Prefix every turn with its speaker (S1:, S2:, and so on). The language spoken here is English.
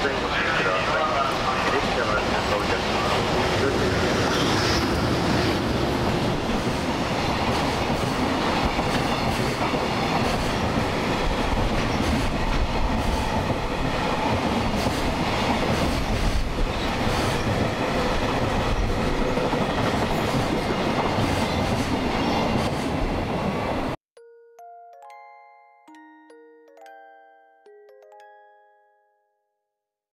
S1: Greenwood.